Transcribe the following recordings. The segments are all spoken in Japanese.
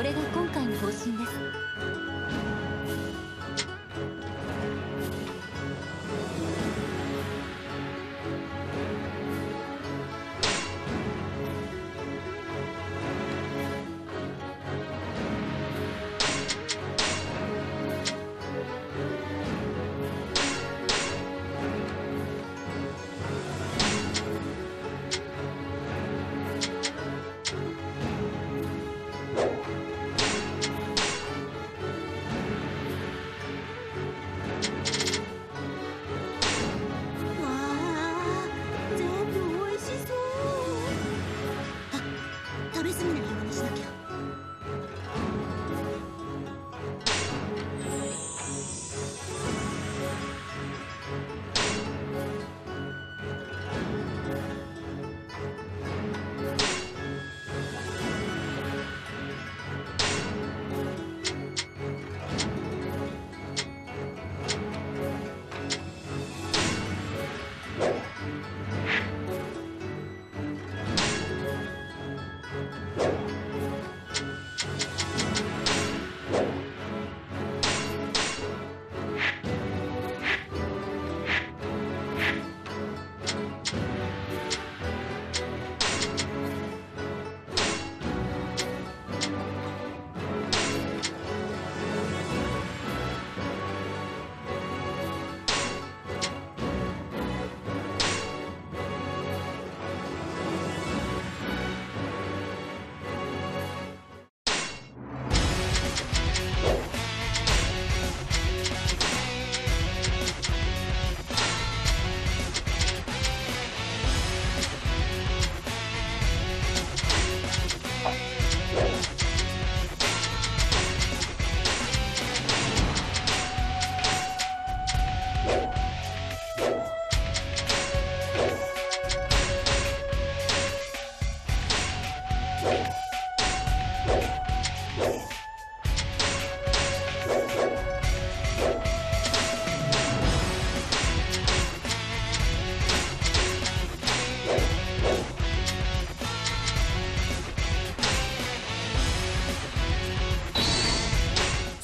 これが今回の方針です。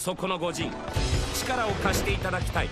そこの御仁力を貸していただきたい。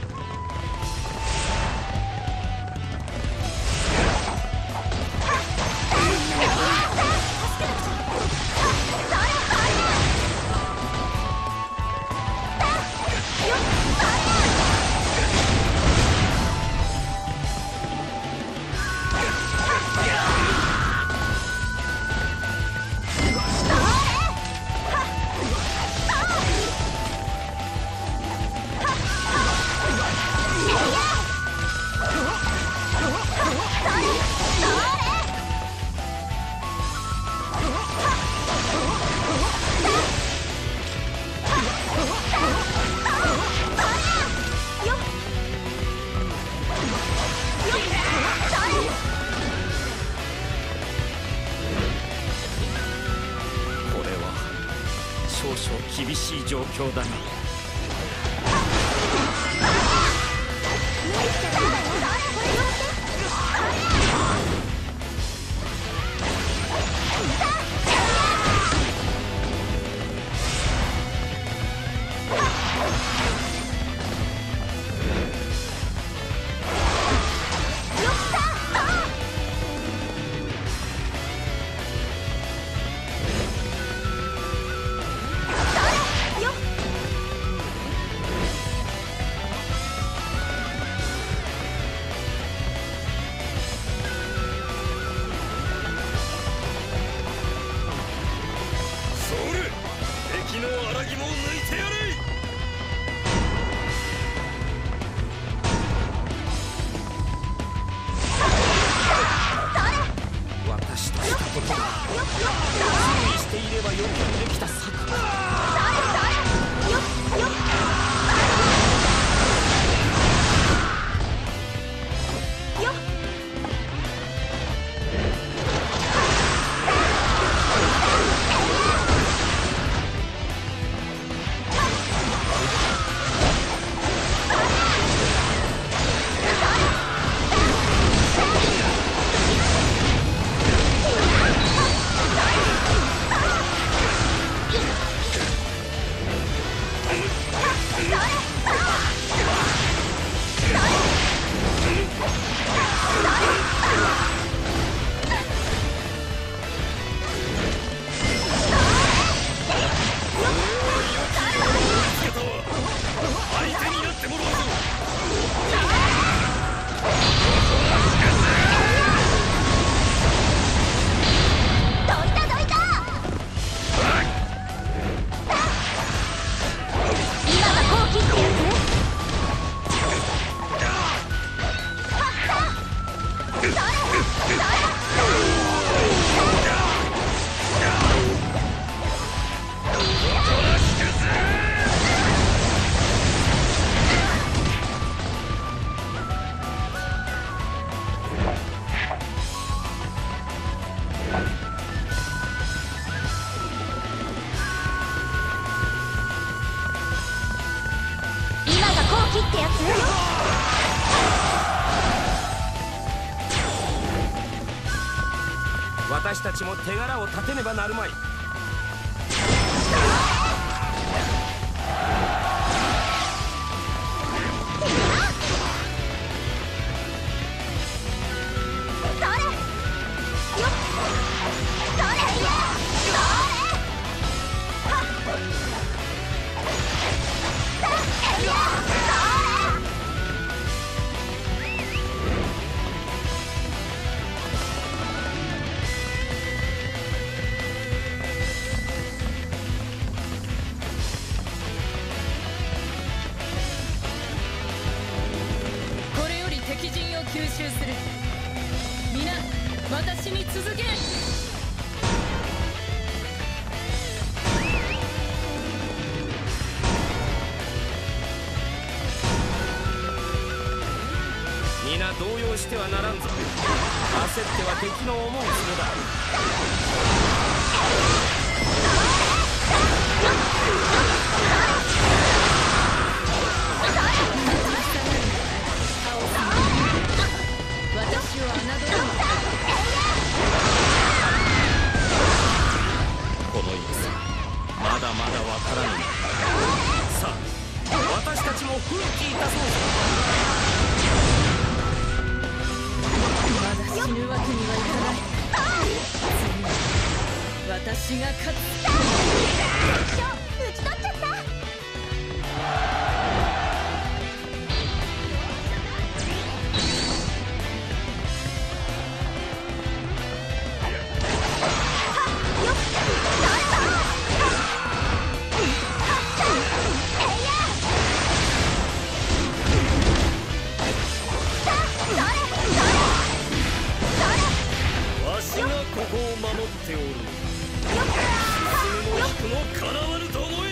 況だな。私たちも手柄を立てねばなるまい。吸収する。皆私に続け。皆動揺してはならんぞ。焦っては敵の思うつぼだ この戦まだまだわからぬさあ私たちも奮起いたそう。まだ死ぬわけにはいかない次は私が勝つ。打ち取っちゃがここを守っておる。沈むも引くもかなわぬと思え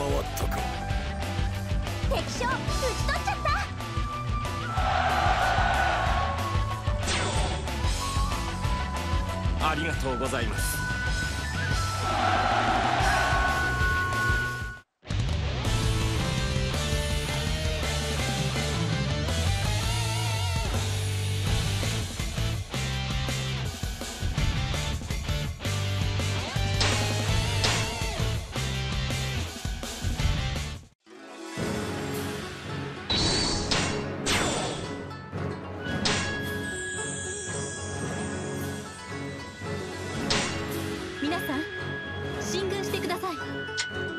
回ったか敵将打ち取っちゃった。ありがとうございます進軍してください。